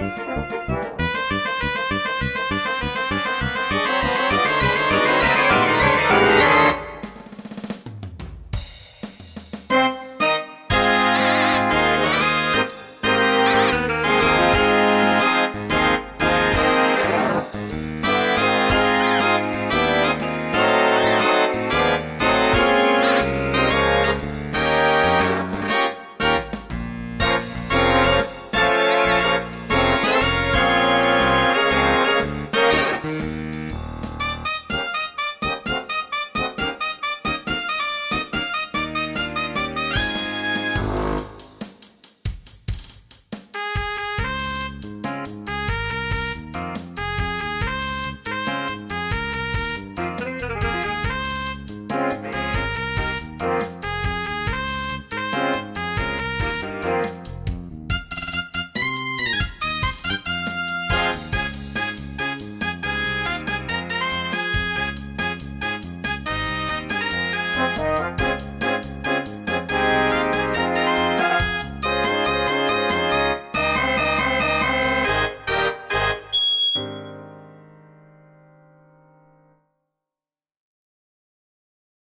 Música